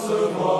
Impossible.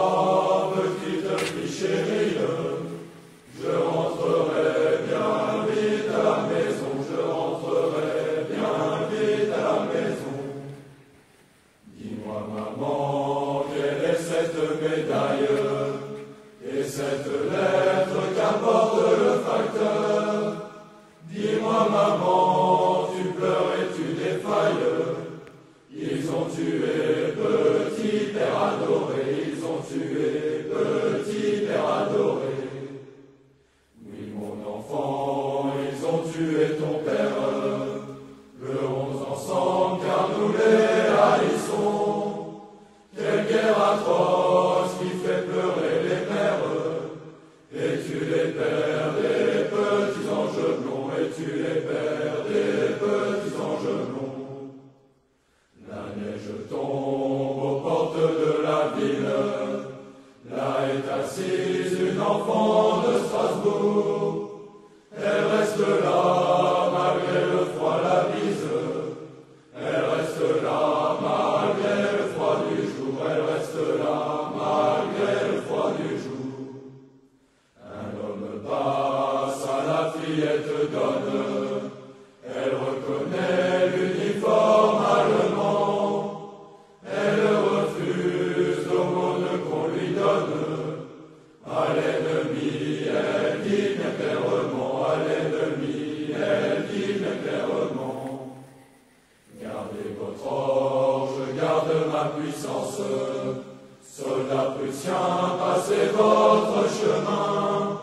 c'est votre chemin.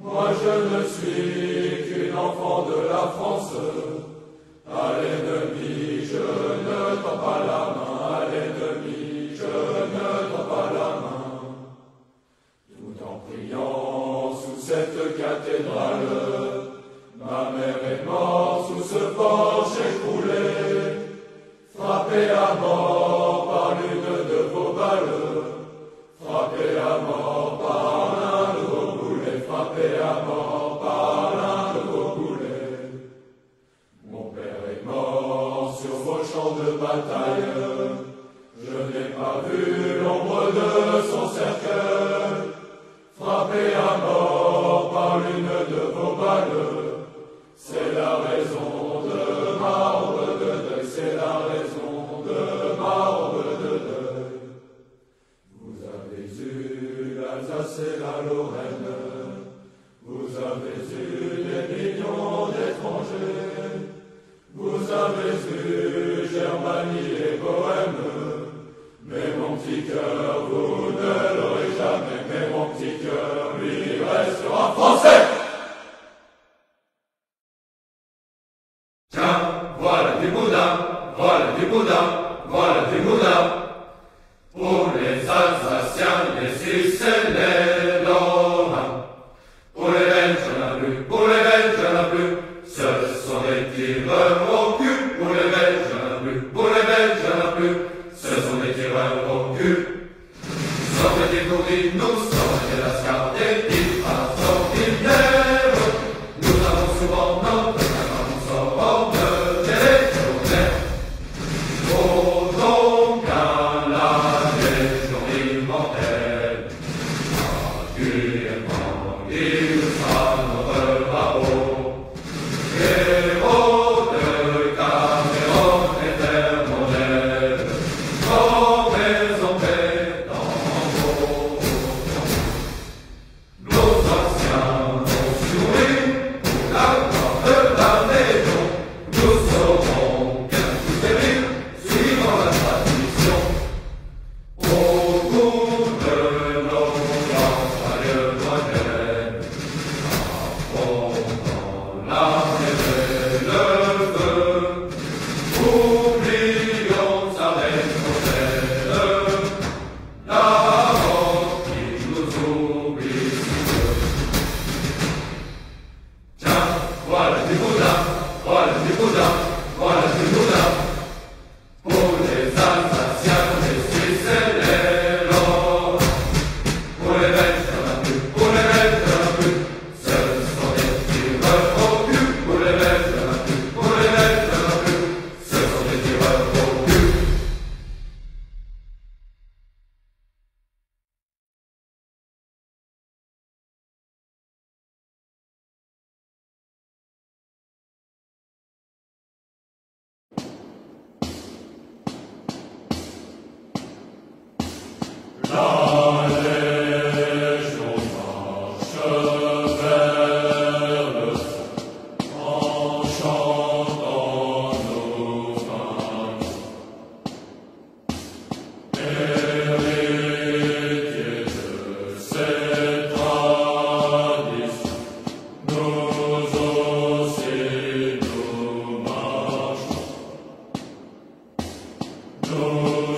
Moi je ne suis qu'une enfant de la France. À l'ennemi, je ne tends pas la main. À l'ennemi, je ne tends pas la main. Tout en priant sous cette cathédrale. l'ombre de son cercueil, frappé à mort par l'une de vos balles. C'est la raison de ma robe de deuil, c'est la raison de ma robe de deuil. Vous avez eu l'Alsace et la Lorraine, vous avez eu des millions d'étrangers, vous avez eu Germanie et Bohème petit cœur, vous ne l'aurez jamais, mais mon petit cœur, lui, restera français. Tiens, voilà du boudin, voilà du boudin, voilà du boudin. Pour les Alsaciens, les Suisses, Nicolau. Oh.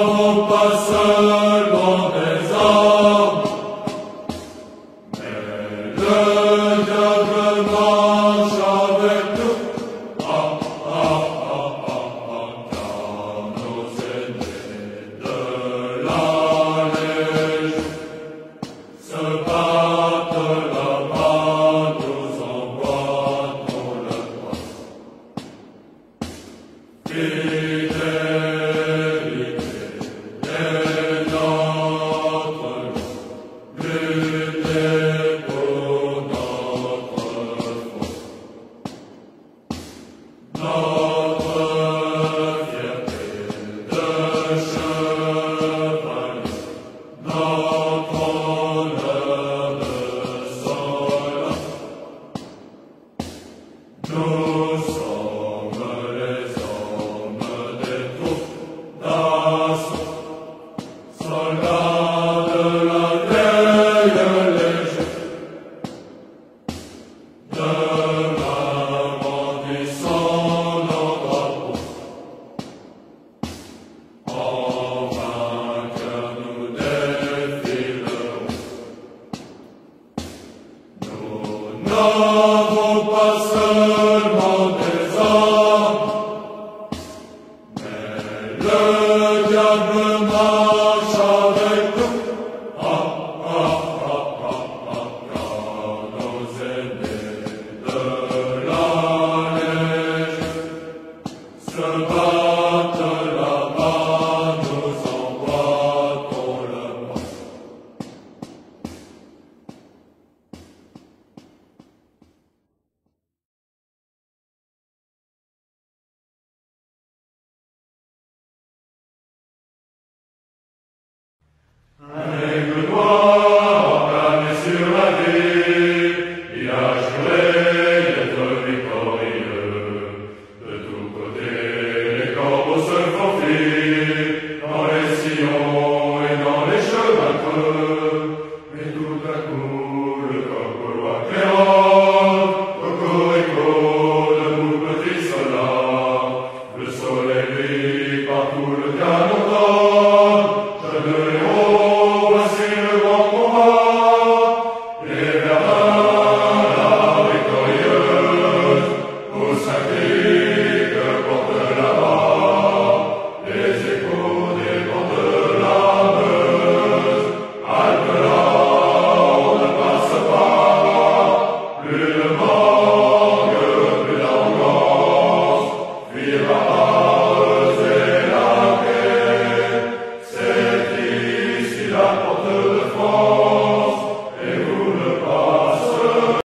N'avons pas Goodbye.